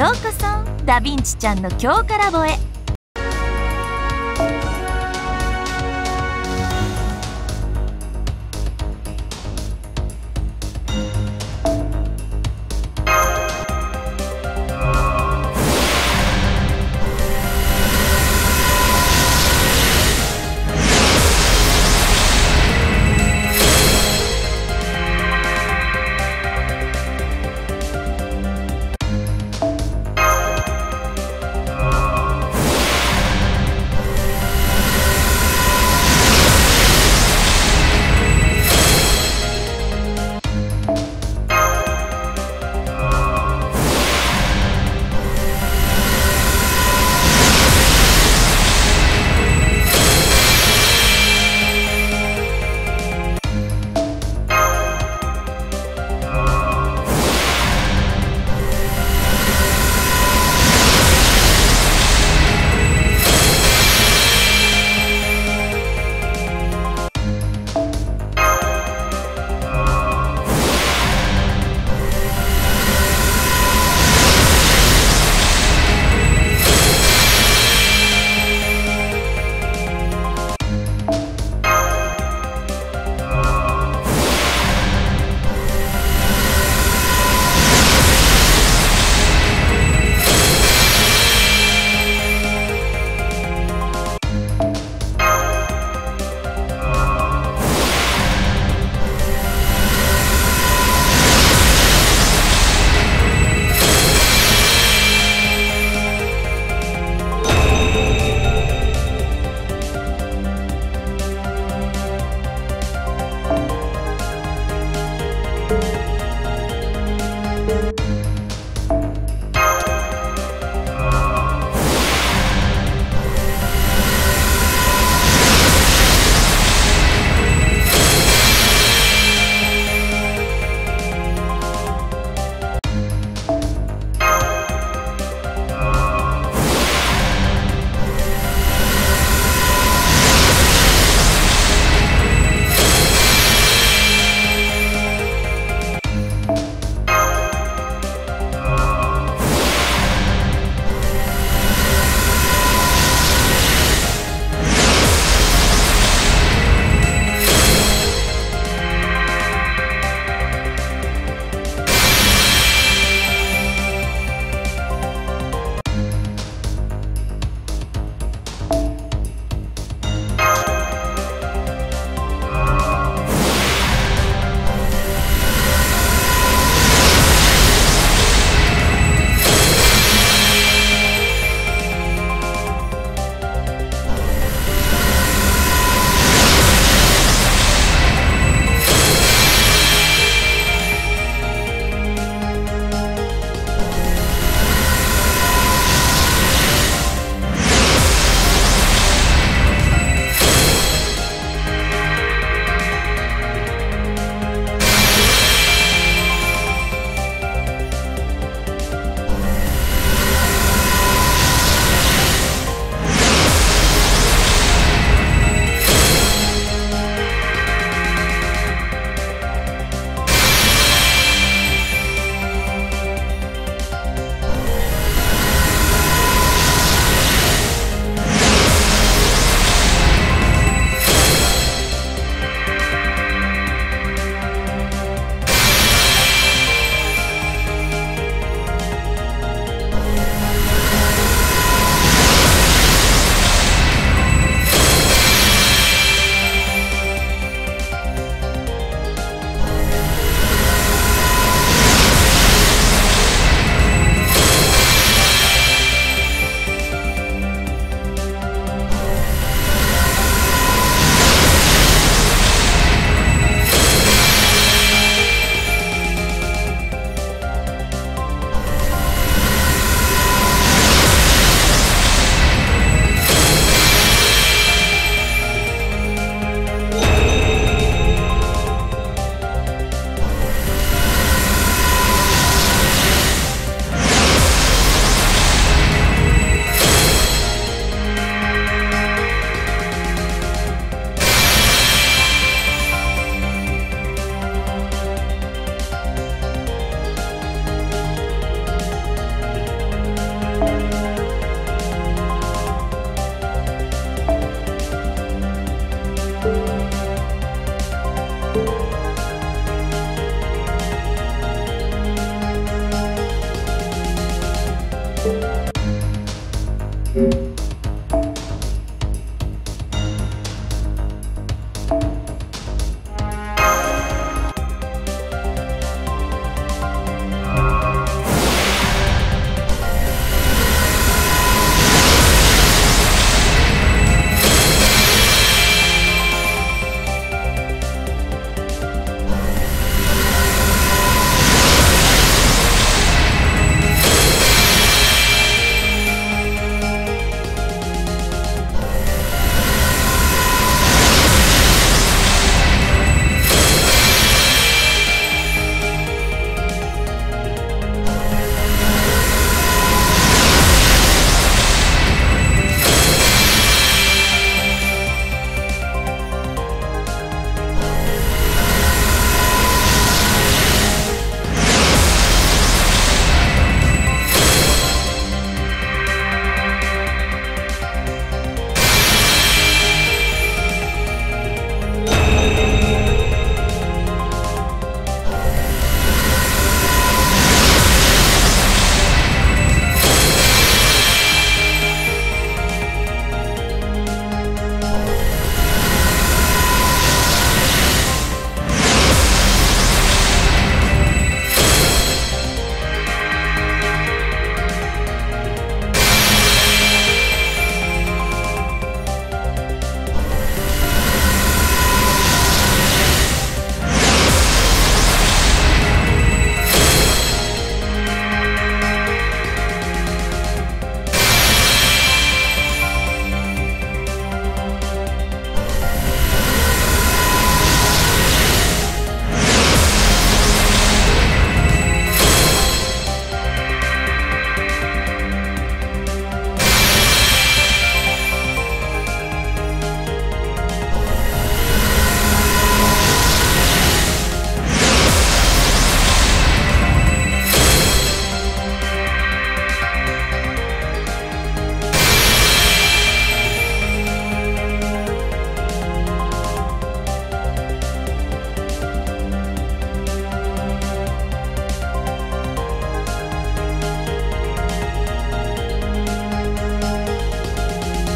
ようこそ。ダヴィンチちゃんの今日からボへ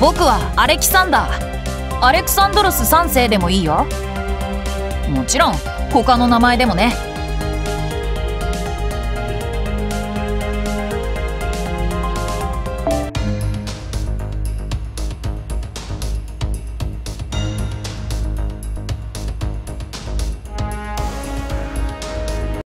僕はアレキサンダー。アレクサンドロス3世でもいいよ。もちろん他の名前でもね。